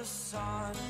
the sun.